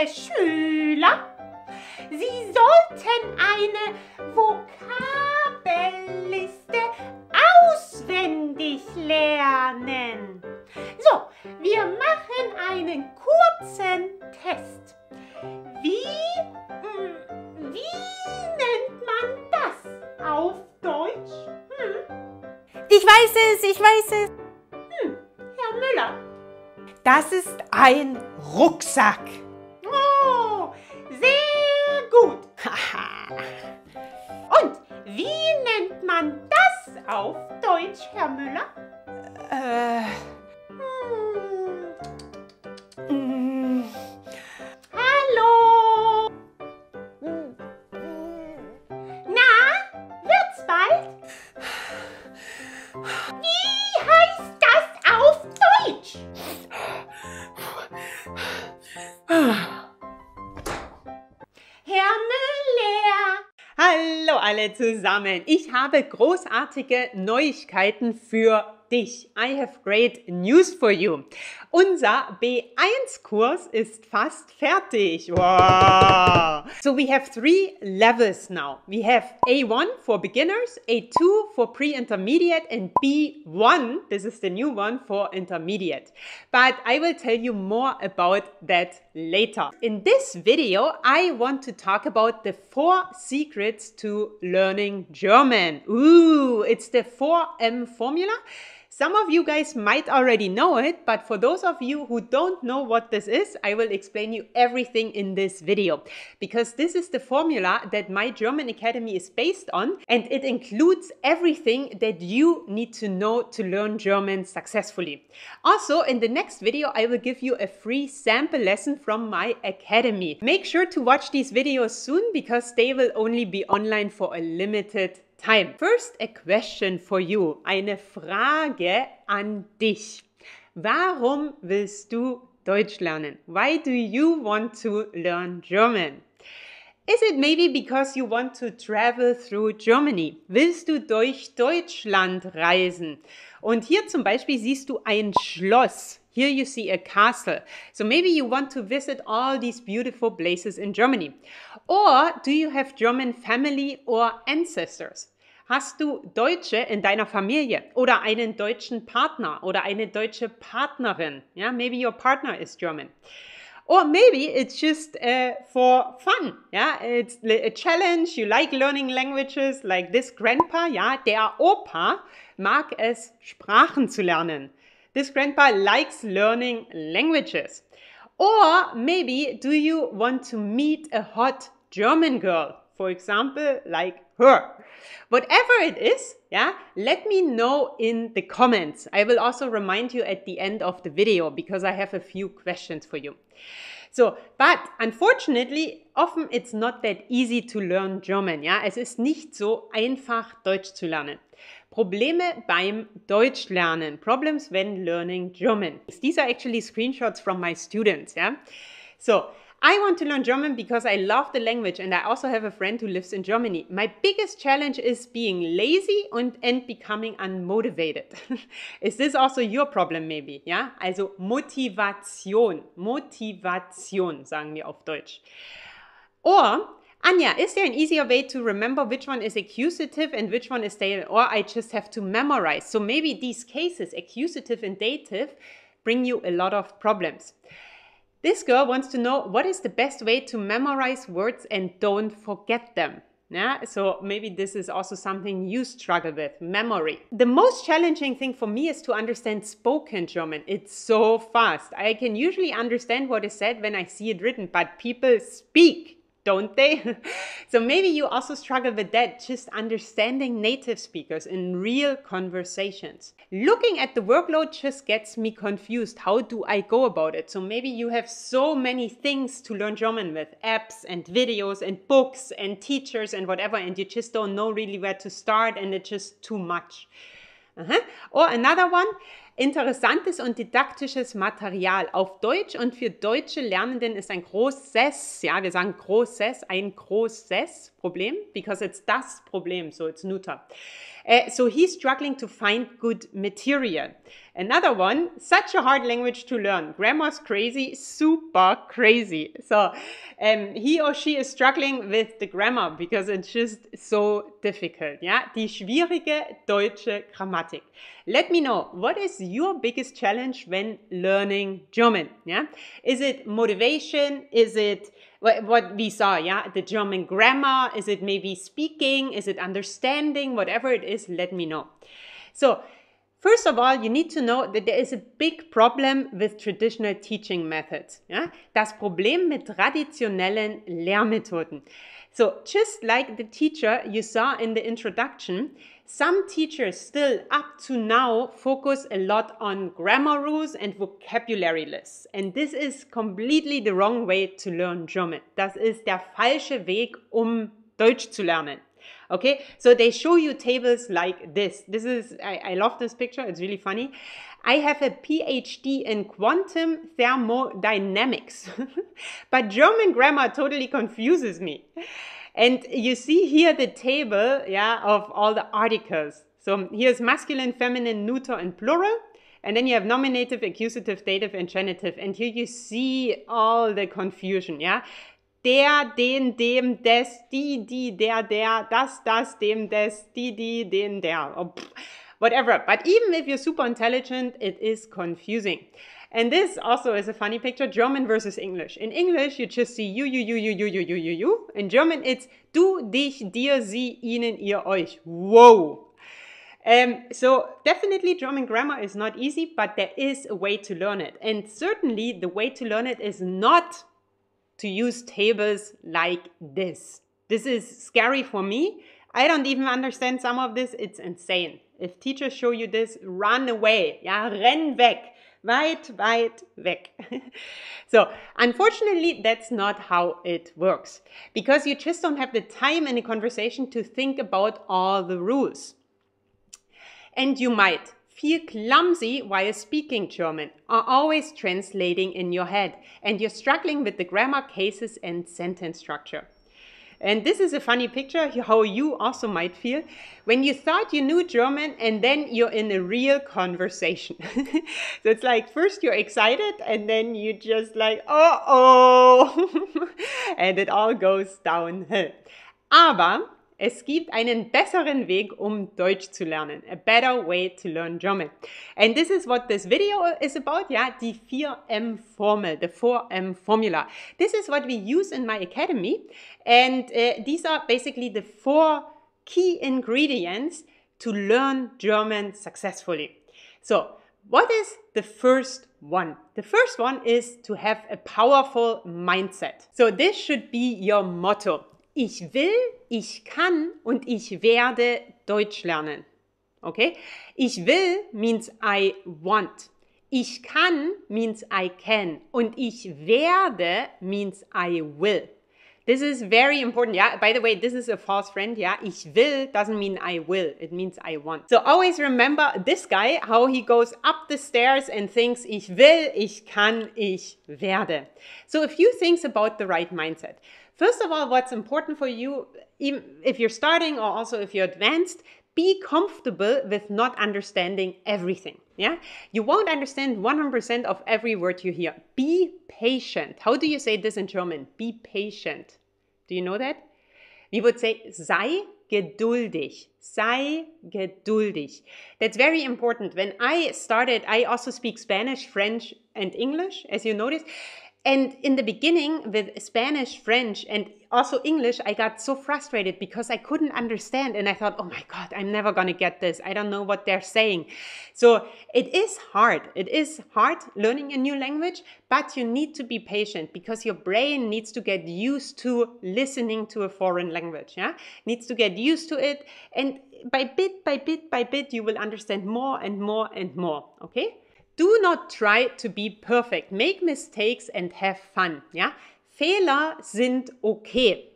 liebe Schüler, Sie sollten eine Vokabelliste auswendig lernen. So, wir machen einen kurzen Test. Wie, hm, wie nennt man das auf Deutsch? Hm? Ich weiß es, ich weiß es. Hm, Herr Müller. Das ist ein Rucksack. Alle zusammen. Ich habe großartige Neuigkeiten für dich. I have great news for you. Unser B1-Kurs ist fast fertig. Wow. So we have three levels now. We have A1 for beginners, A2 for pre-intermediate, and B1, this is the new one for intermediate. But I will tell you more about that later. In this video, I want to talk about the four secrets to learning German. Ooh, it's the 4M formula. Some of you guys might already know it, but for those of you who don't know what this is, I will explain you everything in this video because this is the formula that my German Academy is based on and it includes everything that you need to know to learn German successfully. Also, in the next video, I will give you a free sample lesson from my academy. Make sure to watch these videos soon because they will only be online for a limited time. First, a question for you. Eine Frage an dich. Warum willst du Deutsch lernen? Why do you want to learn German? Is it maybe because you want to travel through Germany? Willst du durch Deutschland reisen? Und hier zum Beispiel siehst du ein Schloss. Here you see a castle. So maybe you want to visit all these beautiful places in Germany. Or do you have German family or ancestors? Hast du Deutsche in deiner Familie oder einen deutschen Partner oder eine deutsche Partnerin? Yeah, maybe your partner is German. Or maybe it's just uh, for fun. Yeah, it's a challenge. You like learning languages like this grandpa. Ja, der Opa mag es, Sprachen zu lernen. This grandpa likes learning languages. Or maybe do you want to meet a hot German girl? For example, like her. Whatever it is, yeah, let me know in the comments. I will also remind you at the end of the video because I have a few questions for you. So, but unfortunately, often it's not that easy to learn German. Ja, es ist nicht so einfach Deutsch zu lernen. Probleme beim Deutschlernen. Problems when learning German. These are actually screenshots from my students. Yeah. So I want to learn German because I love the language and I also have a friend who lives in Germany. My biggest challenge is being lazy and, and becoming unmotivated. is this also your problem maybe? Ja, also Motivation. Motivation sagen wir auf Deutsch. Or Anja, is there an easier way to remember which one is accusative and which one is dative? Or I just have to memorize. So maybe these cases, accusative and dative, bring you a lot of problems. This girl wants to know what is the best way to memorize words and don't forget them. Yeah, so maybe this is also something you struggle with memory. The most challenging thing for me is to understand spoken German. It's so fast. I can usually understand what is said when I see it written, but people speak don't they? so maybe you also struggle with that, just understanding native speakers in real conversations. Looking at the workload just gets me confused. How do I go about it? So maybe you have so many things to learn German with apps and videos and books and teachers and whatever, and you just don't know really where to start, and it's just too much. Aha. Or another one, interessantes und didaktisches Material auf Deutsch und für deutsche Lernenden ist ein großes, ja, wir sagen großes, ein großes Problem, because it's das Problem, so it's neuter. Uh, so he's struggling to find good material. Another one, such a hard language to learn. Grammar's crazy, super crazy. So um, he or she is struggling with the grammar because it's just so difficult. Yeah, die schwierige deutsche Grammatik. Let me know what is your biggest challenge when learning German. Yeah, is it motivation? Is it what, what we saw? Yeah, the German grammar. Is it maybe speaking? Is it understanding? Whatever it is, let me know. So First of all, you need to know that there is a big problem with traditional teaching methods. Ja? Das Problem mit traditionellen Lehrmethoden. So, just like the teacher you saw in the introduction, some teachers still up to now focus a lot on grammar rules and vocabulary lists. And this is completely the wrong way to learn German. Das ist der falsche Weg, um Deutsch zu lernen. Okay, so they show you tables like this. This is, I, I love this picture, it's really funny. I have a PhD in quantum thermodynamics, but German grammar totally confuses me. And you see here the table, yeah, of all the articles. So here's masculine, feminine, neuter, and plural. And then you have nominative, accusative, dative, and genitive. And here you see all the confusion, yeah? der, den, dem, des, die, die, der, der, das, das, dem, des, die, die, den, der. Oh, whatever. But even if you're super intelligent, it is confusing. And this also is a funny picture German versus English. In English, you just see you, you, you, you, you, you, you, you, you. In German, it's du, dich, dir, sie, ihnen, ihr, euch. Whoa. Um, so definitely German grammar is not easy, but there is a way to learn it. And certainly the way to learn it is not to use tables like this. This is scary for me. I don't even understand some of this. It's insane. If teachers show you this, run away. Ja, renn weg. Weit, weit weg. so, unfortunately, that's not how it works because you just don't have the time in a conversation to think about all the rules. And you might feel clumsy while speaking German, are always translating in your head, and you're struggling with the grammar, cases, and sentence structure. And this is a funny picture how you also might feel when you thought you knew German and then you're in a real conversation. so it's like first you're excited and then you just like, oh, oh, and it all goes downhill. Aber Es gibt einen besseren Weg, um Deutsch zu lernen. A better way to learn German. And this is what this video is about. Ja, die 4M Formel, the 4M formula. This is what we use in my academy. And uh, these are basically the four key ingredients to learn German successfully. So, what is the first one? The first one is to have a powerful mindset. So, this should be your motto. Ich will, ich kann und ich werde Deutsch lernen. Okay? Ich will means I want. Ich kann means I can. Und ich werde means I will. This is very important. Yeah, by the way, this is a false friend. Yeah, ich will doesn't mean I will, it means I want. So always remember this guy, how he goes up the stairs and thinks, ich will, ich kann, ich werde. So a few things about the right mindset. First of all, what's important for you, if you're starting or also if you're advanced, be comfortable with not understanding everything. Yeah, you won't understand 100% of every word you hear. Be patient. How do you say this in German? Be patient. Do you know that? We would say sei geduldig. Sei geduldig. That's very important. When I started, I also speak Spanish, French, and English, as you notice. And in the beginning, with Spanish, French, and also English, I got so frustrated because I couldn't understand. And I thought, oh my God, I'm never going to get this. I don't know what they're saying. So it is hard. It is hard learning a new language, but you need to be patient because your brain needs to get used to listening to a foreign language. Yeah, needs to get used to it. And by bit by bit by bit, you will understand more and more and more. Okay. Do not try to be perfect. Make mistakes and have fun. Ja? Fehler sind okay.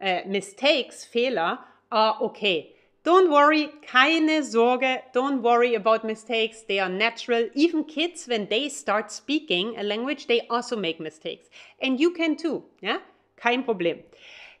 Uh, mistakes, Fehler, are okay. Don't worry, keine Sorge. Don't worry about mistakes. They are natural. Even kids, when they start speaking a language, they also make mistakes. And you can too. Yeah? Kein Problem.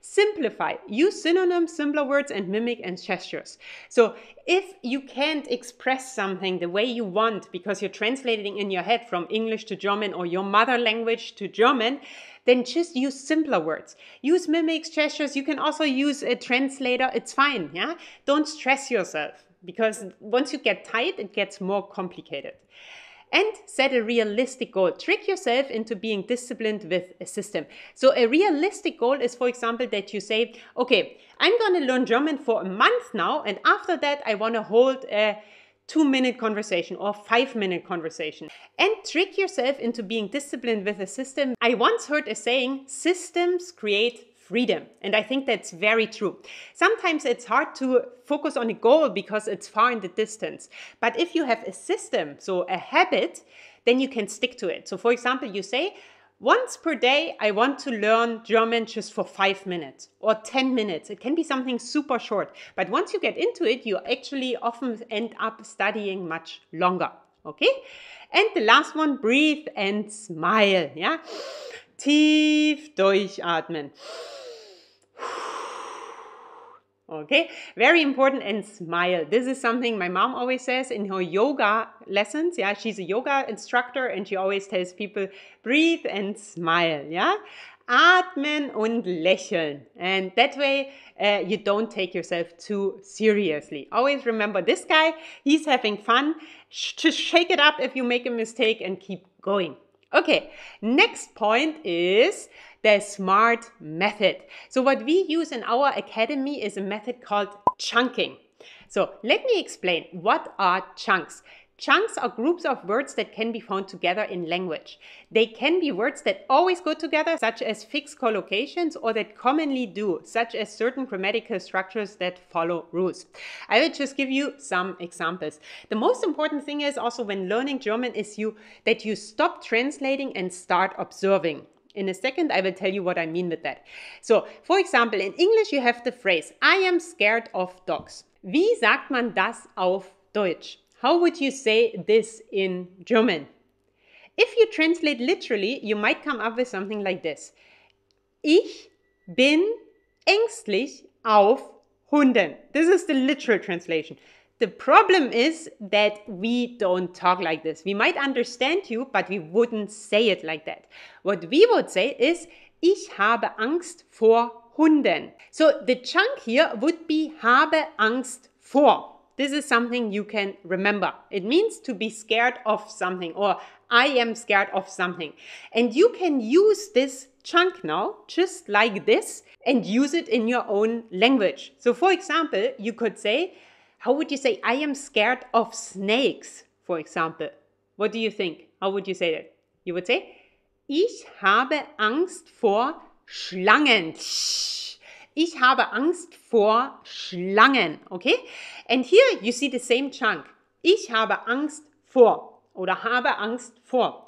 Simplify. Use synonyms, simpler words, and mimic and gestures. So if you can't express something the way you want because you're translating in your head from English to German or your mother language to German, then just use simpler words. Use mimics, gestures. You can also use a translator. It's fine. Yeah. Don't stress yourself because once you get tight, it gets more complicated and set a realistic goal. Trick yourself into being disciplined with a system. So, a realistic goal is, for example, that you say, okay, I'm going to learn German for a month now, and after that, I want to hold a two minute conversation or five minute conversation and trick yourself into being disciplined with a system. I once heard a saying systems create freedom. And I think that's very true. Sometimes it's hard to focus on a goal because it's far in the distance. But if you have a system, so a habit, then you can stick to it. So, for example, you say, once per day, I want to learn German just for five minutes or 10 minutes. It can be something super short. But once you get into it, you actually often end up studying much longer. Okay? And the last one, breathe and smile. Yeah? Tief durchatmen. Okay, very important and smile. This is something my mom always says in her yoga lessons. Yeah, she's a yoga instructor and she always tells people breathe and smile. Yeah, atmen und lächeln. And that way uh, you don't take yourself too seriously. Always remember this guy, he's having fun. Just shake it up if you make a mistake and keep going. Okay, next point is the SMART method. So what we use in our academy is a method called chunking. So let me explain what are chunks. Chunks are groups of words that can be found together in language. They can be words that always go together, such as fixed collocations, or that commonly do, such as certain grammatical structures that follow rules. I will just give you some examples. The most important thing is also when learning German is you that you stop translating and start observing. In a second, I will tell you what I mean with that. So, for example, in English you have the phrase, I am scared of dogs. Wie sagt man das auf Deutsch? How would you say this in German? If you translate literally, you might come up with something like this. Ich bin ängstlich auf Hunden. This is the literal translation. The problem is that we don't talk like this. We might understand you, but we wouldn't say it like that. What we would say is, ich habe Angst vor Hunden. So the chunk here would be habe Angst vor. This is something you can remember. It means to be scared of something or I am scared of something. And you can use this chunk now, just like this, and use it in your own language. So, for example, you could say, how would you say, I am scared of snakes, for example? What do you think? How would you say that? You would say, Ich habe Angst vor Schlangen. Ich habe Angst vor Schlangen. Okay? And here you see the same chunk. Ich habe Angst vor oder habe Angst vor.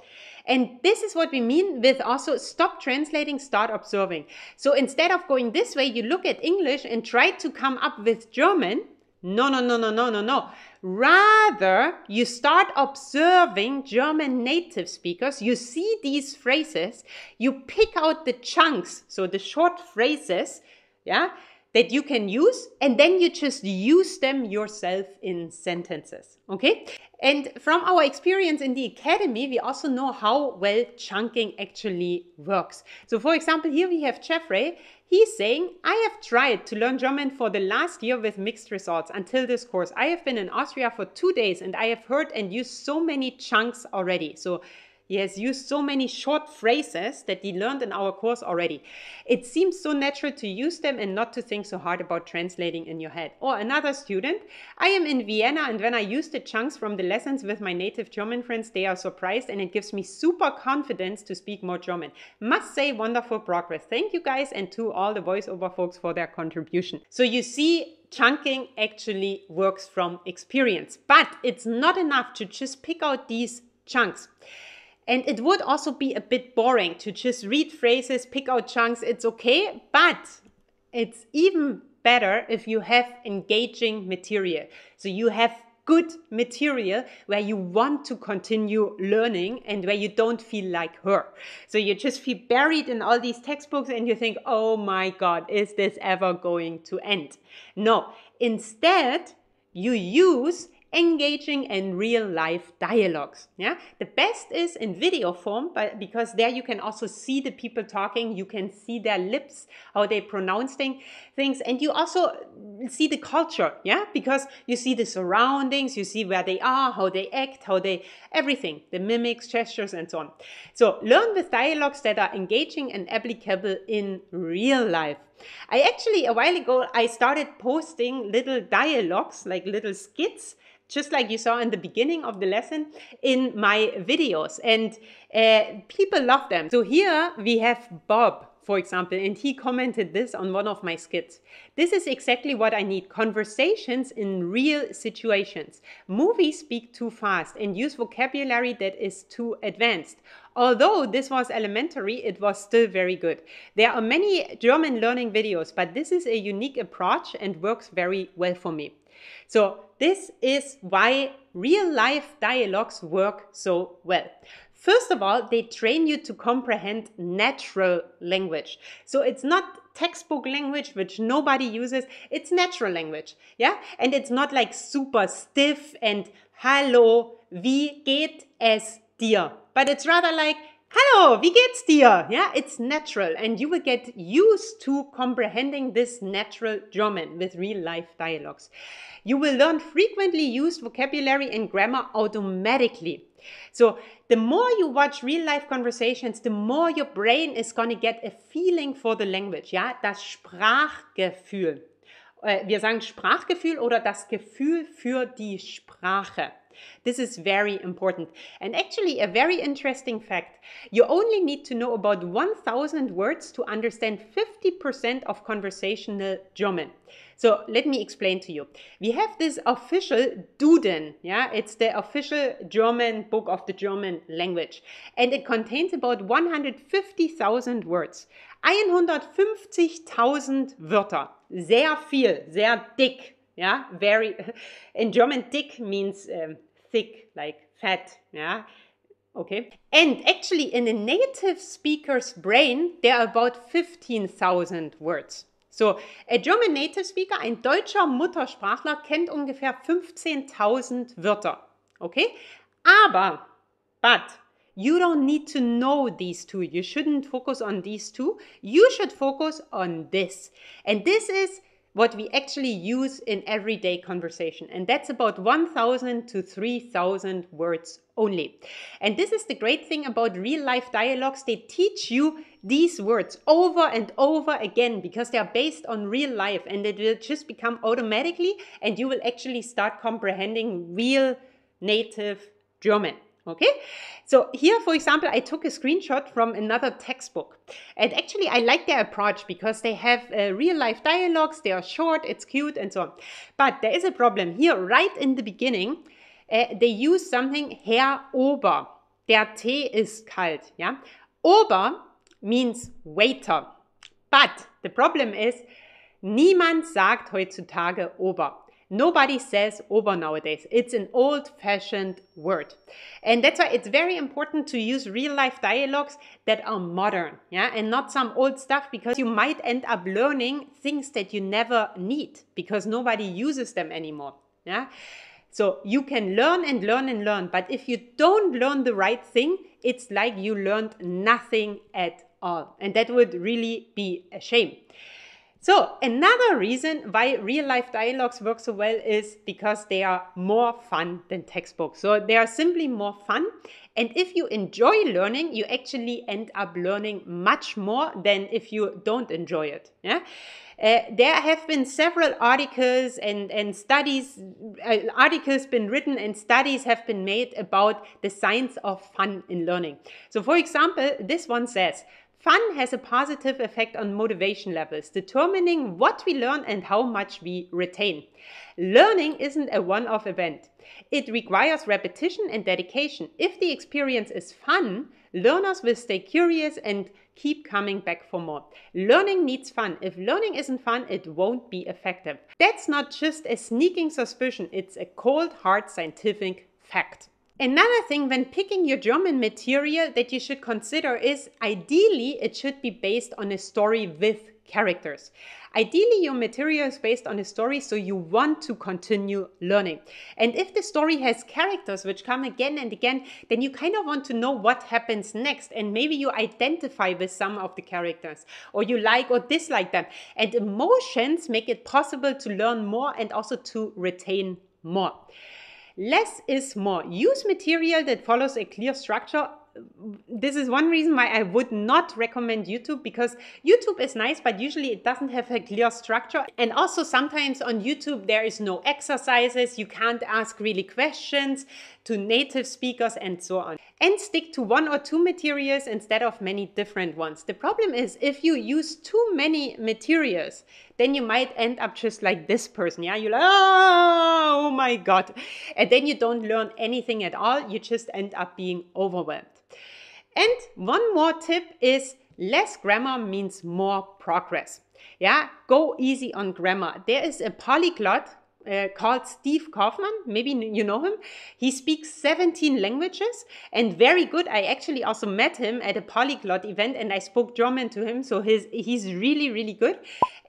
And this is what we mean with also stop translating, start observing. So instead of going this way, you look at English and try to come up with German no, no, no, no, no, no, no. Rather, you start observing German native speakers. You see these phrases, you pick out the chunks, so the short phrases, yeah, that you can use, and then you just use them yourself in sentences. Okay? And from our experience in the academy, we also know how well chunking actually works. So, for example, here we have Jeffrey. He's saying, I have tried to learn German for the last year with mixed results until this course. I have been in Austria for two days and I have heard and used so many chunks already. So he has used so many short phrases that he learned in our course already. It seems so natural to use them and not to think so hard about translating in your head. Or another student, I am in Vienna and when I use the chunks from the lessons with my native German friends, they are surprised and it gives me super confidence to speak more German. Must say wonderful progress. Thank you guys and to all the voiceover folks for their contribution. So you see, chunking actually works from experience, but it's not enough to just pick out these chunks. And it would also be a bit boring to just read phrases, pick out chunks. It's okay, but it's even better if you have engaging material. So you have good material where you want to continue learning and where you don't feel like her. So you just feel buried in all these textbooks and you think, oh my God, is this ever going to end? No, instead, you use engaging and real life dialogues. Yeah, the best is in video form, but because there you can also see the people talking, you can see their lips, how they pronounce things, and you also see the culture. Yeah, because you see the surroundings, you see where they are, how they act, how they everything, the mimics, gestures, and so on. So learn with dialogues that are engaging and applicable in real life. I actually, a while ago, I started posting little dialogues, like little skits just like you saw in the beginning of the lesson in my videos. And uh, people love them. So here we have bob for example and he commented this on one of my skits. This is exactly what i need conversations in real situations. Movies speak too fast and use vocabulary that is too advanced. Although this was elementary, it was still very good. There are many German learning videos, but this is a unique approach and works very well for me. So this is why real life dialogues work so well. First of all, they train you to comprehend natural language. So it's not textbook language, which nobody uses. It's natural language. Yeah. And it's not like super stiff and hallo, wie geht es dir? But it's rather like, Hallo, wie geht's dir? Yeah, it's natural and you will get used to comprehending this natural German with real life dialogues. You will learn frequently used vocabulary and grammar automatically. So the more you watch real life conversations, the more your brain is going to get a feeling for the language. Ja, das Sprachgefühl. Äh, wir sagen Sprachgefühl oder das Gefühl für die Sprache. This is very important. And actually, a very interesting fact you only need to know about 1000 words to understand 50% of conversational German. So let me explain to you. We have this official Duden, yeah, it's the official German book of the German language, and it contains about 150,000 words. 150.000 Wörter. Sehr viel, sehr dick. Yeah, very. In German, thick means um, thick, like fat. Yeah. Okay. And actually, in a native speaker's brain, there are about 15,000 words. So, a German native speaker, ein deutscher Muttersprachler, kennt ungefähr 15.000 Wörter. Okay? Aber, but, you don't need to know these two. You shouldn't focus on these two. You should focus on this. And this is what we actually use in everyday conversation. And that's about 1,000 to 3,000 words only. And this is the great thing about real life dialogues. They teach you these words over and over again because they are based on real life and it will just become automatically and you will actually start comprehending real native German. Okay, so here, for example, I took a screenshot from another textbook. And actually, I like their approach because they have uh, real life dialogues, they are short, it's cute, and so on. But there is a problem here, right in the beginning. Uh, they use something Herr Ober. Der Tee ist kalt. Yeah? Ober means waiter. But the problem is, niemand sagt heutzutage Ober. Nobody says Ober nowadays. It's an old fashioned word. And that's why it's very important to use real life dialogues that are modern, yeah, and not some old stuff because you might end up learning things that you never need because nobody uses them anymore, yeah. So you can learn and learn and learn, but if you don't learn the right thing, it's like you learned nothing at all. And that would really be a shame. So, another reason why real life dialogues work so well is because they are more fun than textbooks. So, they are simply more fun. And if you enjoy learning, you actually end up learning much more than if you don't enjoy it. Yeah. Uh, there have been several articles and, and studies, uh, articles been written and studies have been made about the science of fun in learning. So, for example, this one says Fun has a positive effect on motivation levels, determining what we learn and how much we retain. Learning isn't a one off event, it requires repetition and dedication. If the experience is fun, Learners will stay curious and keep coming back for more. Learning needs fun. If learning isn't fun, it won't be effective. That's not just a sneaking suspicion, it's a cold, hard scientific fact. Another thing when picking your German material that you should consider is ideally it should be based on a story with characters. Ideally, your material is based on a story, so you want to continue learning. And if the story has characters which come again and again, then you kind of want to know what happens next. And maybe you identify with some of the characters, or you like or dislike them. And emotions make it possible to learn more and also to retain more. Less is more. Use material that follows a clear structure this is one reason why I would not recommend YouTube because YouTube is nice, but usually it doesn't have a clear structure. And also sometimes on YouTube, there is no exercises. You can't ask really questions to native speakers and so on. And stick to one or two materials instead of many different ones. The problem is if you use too many materials, then you might end up just like this person. Yeah, you're like, oh, oh my God. And then you don't learn anything at all. You just end up being overwhelmed. And one more tip is less grammar means more progress. Yeah, go easy on grammar. There is a polyglot uh, called Steve Kaufmann. Maybe you know him. He speaks 17 languages and very good. I actually also met him at a polyglot event and I spoke German to him. So his, he's really, really good.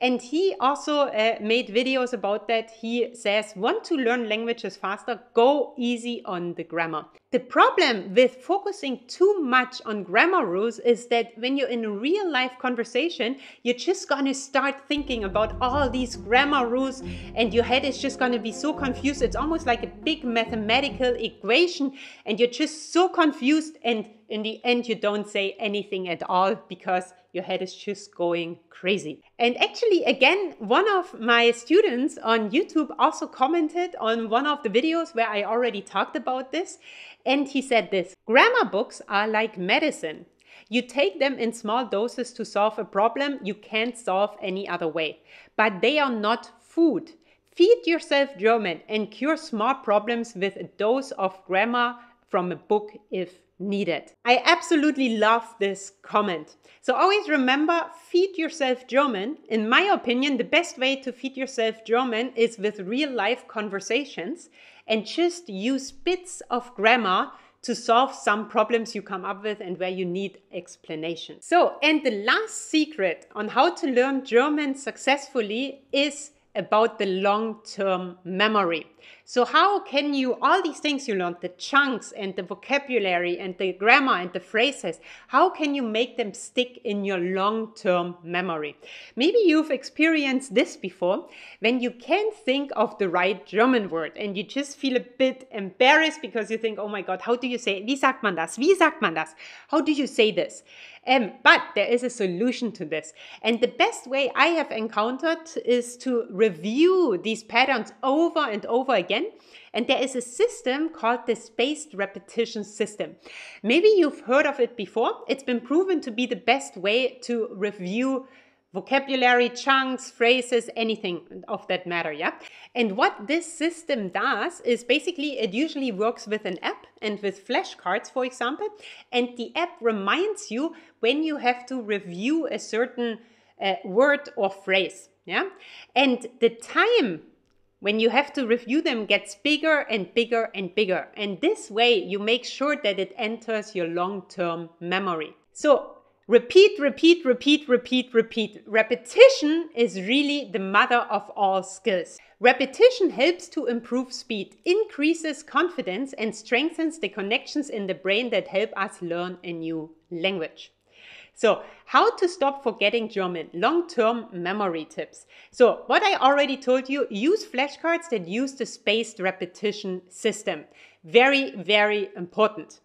And he also uh, made videos about that. He says, want to learn languages faster, go easy on the grammar. The problem with focusing too much on grammar rules is that when you're in a real life conversation, you're just gonna start thinking about all these grammar rules and your head is just gonna be so confused. It's almost like a big mathematical equation and you're just so confused and in the end you don't say anything at all because your head is just going crazy. And actually, again, one of my students on YouTube also commented on one of the videos where I already talked about this. And he said this grammar books are like medicine. You take them in small doses to solve a problem you can't solve any other way. But they are not food. Feed yourself German and cure small problems with a dose of grammar from a book if needed. I absolutely love this comment. So always remember, feed yourself German. In my opinion, the best way to feed yourself German is with real life conversations and just use bits of grammar to solve some problems you come up with and where you need explanation. So, and the last secret on how to learn German successfully is about the long term memory. So, how can you, all these things you learned, the chunks and the vocabulary and the grammar and the phrases, how can you make them stick in your long term memory? Maybe you've experienced this before when you can't think of the right German word and you just feel a bit embarrassed because you think, oh my God, how do you say, wie sagt man das? Wie sagt man das? How do you say this? Um, but there is a solution to this. And the best way I have encountered is to review these patterns over and over again. And there is a system called the spaced repetition system. Maybe you've heard of it before. It's been proven to be the best way to review vocabulary, chunks, phrases, anything of that matter, yeah? And what this system does is basically it usually works with an app and with flashcards, for example, and the app reminds you when you have to review a certain uh, word or phrase, yeah? And the time when you have to review them gets bigger and bigger and bigger. And this way you make sure that it enters your long-term memory. So Repeat, repeat, repeat, repeat, repeat. Repetition is really the mother of all skills. Repetition helps to improve speed, increases confidence, and strengthens the connections in the brain that help us learn a new language. So, how to stop forgetting German? Long term memory tips. So, what I already told you, use flashcards that use the spaced repetition system. Very, very important.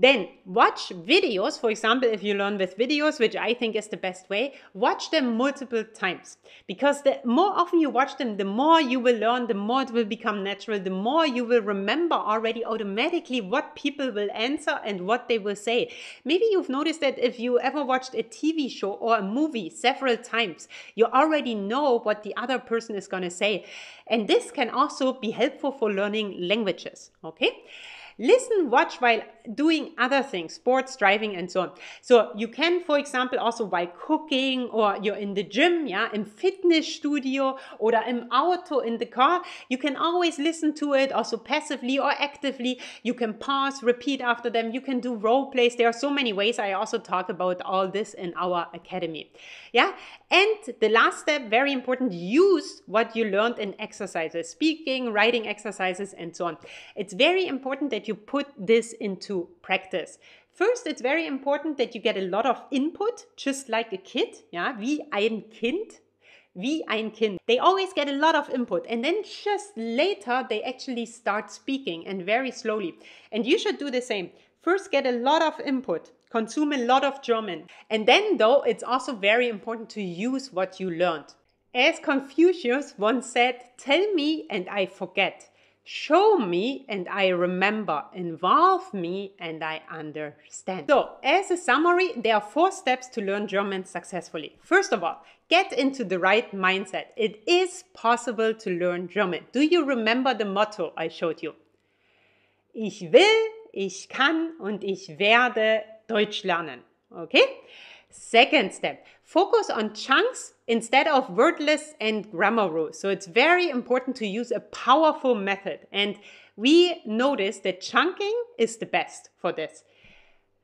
Then watch videos, for example, if you learn with videos, which I think is the best way, watch them multiple times. Because the more often you watch them, the more you will learn, the more it will become natural, the more you will remember already automatically what people will answer and what they will say. Maybe you've noticed that if you ever watched a TV show or a movie several times, you already know what the other person is going to say. And this can also be helpful for learning languages. Okay? Listen, watch while doing other things, sports, driving, and so on. So you can, for example, also while cooking or you're in the gym, yeah, im Fitnessstudio or im Auto, in the car, you can always listen to it also passively or actively. You can pause, repeat after them. You can do role plays. There are so many ways. I also talk about all this in our academy. Yeah. And the last step, very important, use what you learned in exercises, speaking, writing exercises, and so on. It's very important that you put this into practice. First, it's very important that you get a lot of input, just like a kid, yeah, wie ein Kind, wie ein Kind. They always get a lot of input and then just later they actually start speaking and very slowly. And you should do the same. First, get a lot of input, consume a lot of German. And then, though, it's also very important to use what you learned. As Confucius once said, tell me and I forget. Show me and I remember. Involve me and I understand. So, as a summary, there are four steps to learn German successfully. First of all, get into the right mindset. It is possible to learn German. Do you remember the motto I showed you? Ich will, ich kann und ich werde Deutsch lernen. Okay? Second step, focus on chunks instead of wordless and grammar rules. So it's very important to use a powerful method. And we notice that chunking is the best for this.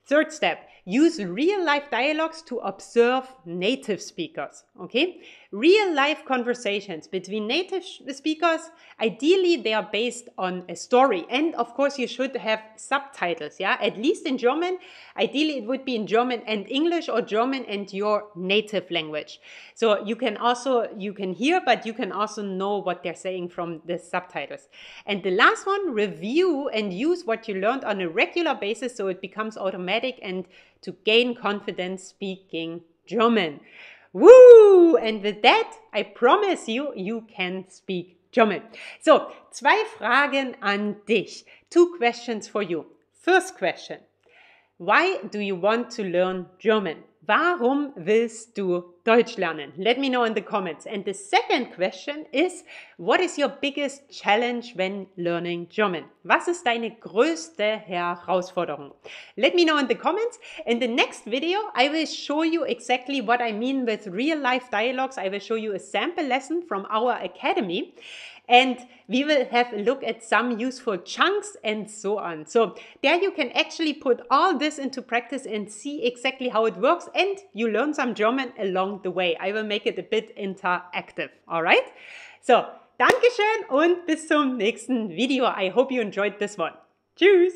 Third step, use real life dialogues to observe native speakers. Okay? Real life conversations between native speakers, ideally they are based on a story. And of course, you should have subtitles, yeah? At least in German. Ideally, it would be in German and English or German and your native language. So you can also, you can hear, but you can also know what they're saying from the subtitles. And the last one, review and use what you learned on a regular basis so it becomes automatic and to gain confidence speaking German. Woo! And with that, I promise you, you can speak German. So, zwei Fragen an dich. Two questions for you. First question. Why do you want to learn German? Warum willst du Deutsch lernen? Let me know in the comments. And the second question is, what is your biggest challenge when learning German? Was ist deine größte Herausforderung? Let me know in the comments. In the next video, I will show you exactly what I mean with real life dialogues. I will show you a sample lesson from our academy and we will have a look at some useful chunks and so on. So there you can actually put all this into practice and see exactly how it works and you learn some German along the way. I will make it a bit interactive, all right? So, Dankeschön und bis zum nächsten Video. I hope you enjoyed this one. Tschüss!